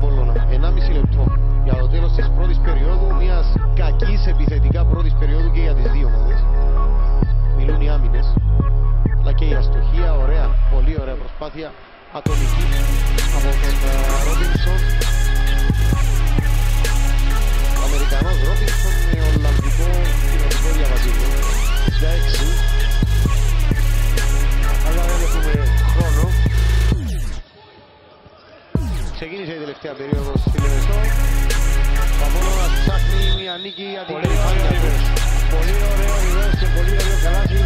Πόλο ένα μισή λεπτό. Για το τέλος της πρώτης περιόδου μιας κακής επιθετικά πρώτης περιόδου και για τις δύο ώρε μιλώνει άμινε και ατοχία ωραία, πολύ ωραία προσπάθεια. 1,5 λεπτό για το τέλος της πρώτης περίοδου, μιας κακής επιθετικά πρώτης περίοδου και για τις δύο ομάδες. Μιλούν οι άμυνες, αλλά και η αστοχία, ωραία, πολύ ωραία προσπάθεια, ατομική από τον ε, Ρόμπινσον. Ο Αμερικανός Ρόμπινσον με Ολλανδικό κοινοτικό διαβατήριο. 66. Αλλά δεν έχουμε χρόνο. Ξεκίνησε η τελευταία περίοδος στη Λεμεσό. Ο Απόλλωνας ψάχνει μια νίκη για την Πολύ περηφάνεια ωραίο του. reverse. Πολύ ωραίο reverse και πολύ ωραίο καλάθι.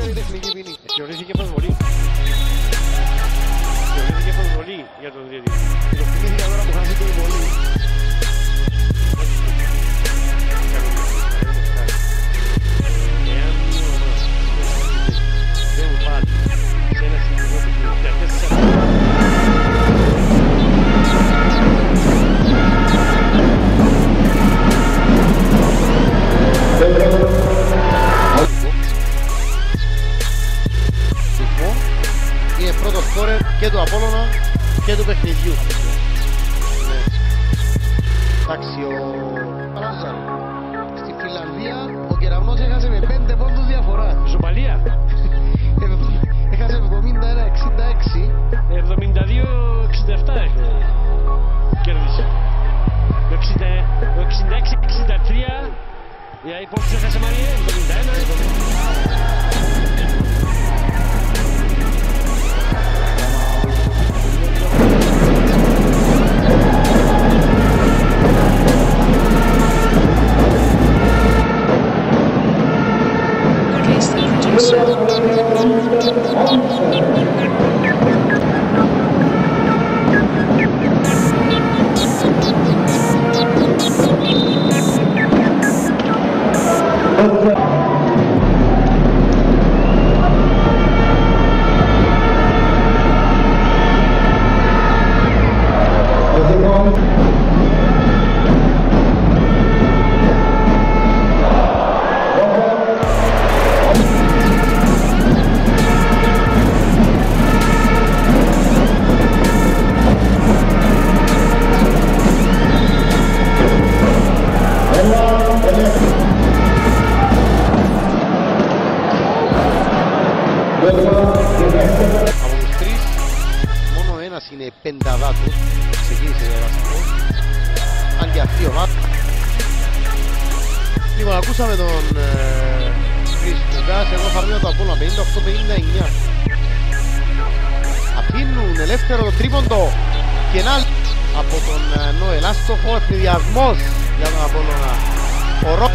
Απέβαλα με αγώνα. δεύτερη τεχνική ποινή. Θεωρήθηκε προσβολή. Θεωρήθηκε προσβολή για τον διαιτητή. Το θυμήθηκα τώρα που χάσει την βολή. Και του παιχνιδιού. Ναι. Εντάξει, ο Ράζαρ. Στη Φιλανδία ο Κεραυνός έχασε με 5 πόντους διαφορά. Ισοπαλία. έχασε με 71-66. 72-67 έχει κέρδισε. Το 60 το 66-63 η υπόψη έχασε Μαρία, 71. Thanks. Από τους τρεις, μόνο ένας είναι πενταδά του. Ξεκίνησε για βασικός. Αν και αυτή η ομάδα. Λοιπόν, ακούσαμε τον Chris Κουκάς. Εγώ θα μείνω το Απόλλωνα 58-59. Αφήνουν ελεύθερο το τρίποντο. Και ένα άλλο από τον ε, Νόελ. Άστοχο ευνηδιασμός για τον Απόλλωνα. Ο Ρο...